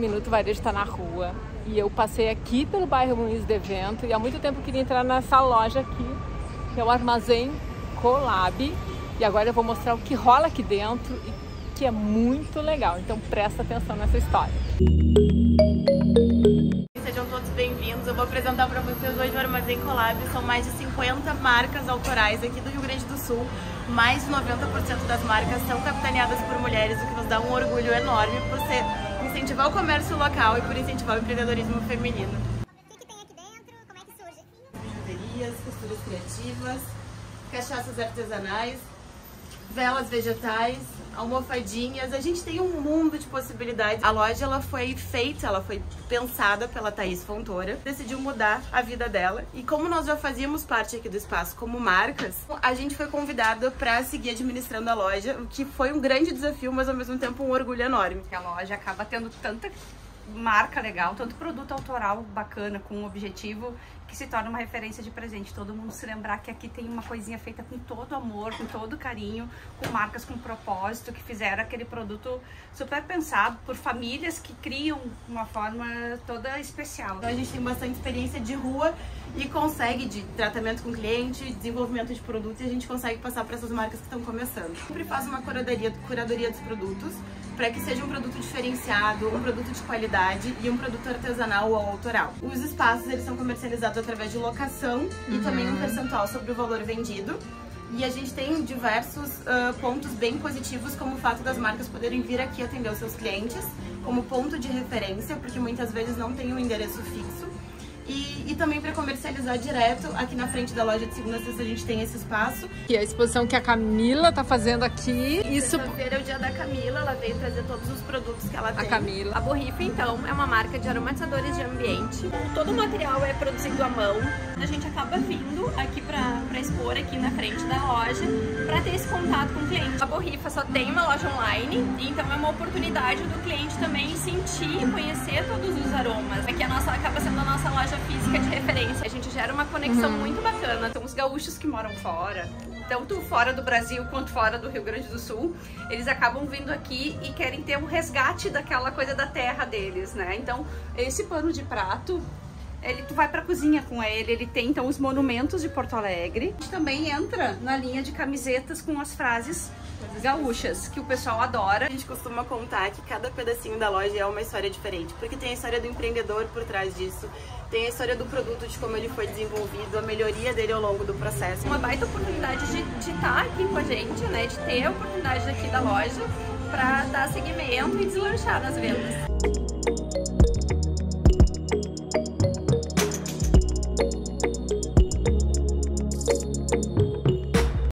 Minuto Varejo está na rua e eu passei aqui pelo bairro Muniz de Evento e há muito tempo queria entrar nessa loja aqui, que é o Armazém Colab. E agora eu vou mostrar o que rola aqui dentro e que é muito legal. Então presta atenção nessa história. Sejam todos bem-vindos. Eu vou apresentar para vocês hoje o Armazém Colab. São mais de 50 marcas autorais aqui do Rio Grande do Sul. Mais de 90% das marcas são capitaneadas por mulheres, o que nos dá um orgulho enorme por ser incentivar o comércio local e por incentivar o empreendedorismo feminino. O que, que tem aqui dentro? Como é que surge costuras criativas, cachaças artesanais, velas vegetais, almofadinhas. A gente tem um mundo de possibilidades. A loja ela foi feita, ela foi pensada pela Thaís Fontoura. Decidiu mudar a vida dela. E como nós já fazíamos parte aqui do espaço como marcas, a gente foi convidada para seguir administrando a loja, o que foi um grande desafio, mas ao mesmo tempo um orgulho enorme. A loja acaba tendo tanta marca legal, tanto produto autoral bacana, com um objetivo que se torna uma referência de presente. Todo mundo se lembrar que aqui tem uma coisinha feita com todo amor, com todo carinho, com marcas com propósito, que fizeram aquele produto super pensado por famílias que criam uma forma toda especial. Então a gente tem bastante experiência de rua e consegue de tratamento com cliente, desenvolvimento de produto e a gente consegue passar para essas marcas que estão começando. Sempre faz uma curadoria, curadoria dos produtos para que seja um produto diferenciado, um produto de qualidade e um produto artesanal ou autoral. Os espaços eles são comercializados através de locação e uhum. também um percentual sobre o valor vendido. E a gente tem diversos uh, pontos bem positivos, como o fato das marcas poderem vir aqui atender os seus clientes, como ponto de referência, porque muitas vezes não tem um endereço fixo. E, e também para comercializar direto aqui na frente da loja de segunda a sexta a gente tem esse espaço. E a exposição que a Camila tá fazendo aqui. Isso é o dia da Camila, ela veio trazer todos os produtos que ela tem. A Camila. A Borrifa então é uma marca de aromatizadores de ambiente. Todo o material é produzido à mão. A gente acaba vindo aqui para expor aqui na frente da loja para ter esse contato com o cliente. A Borrifa só tem uma loja online, então é uma oportunidade do cliente também sentir, conhecer todos os aromas. Nossa loja física de referência. A gente gera uma conexão uhum. muito bacana. São os gaúchos que moram fora, tanto fora do Brasil quanto fora do Rio Grande do Sul, eles acabam vindo aqui e querem ter um resgate daquela coisa da terra deles, né? Então, esse pano de prato ele, tu vai pra cozinha com ele, ele tem então os monumentos de Porto Alegre. A gente também entra na linha de camisetas com as frases gaúchas, que o pessoal adora. A gente costuma contar que cada pedacinho da loja é uma história diferente, porque tem a história do empreendedor por trás disso, tem a história do produto, de como ele foi desenvolvido, a melhoria dele ao longo do processo. Uma baita oportunidade de, de estar aqui com a gente, né, de ter a oportunidade aqui da loja para dar seguimento e deslanchar nas vendas.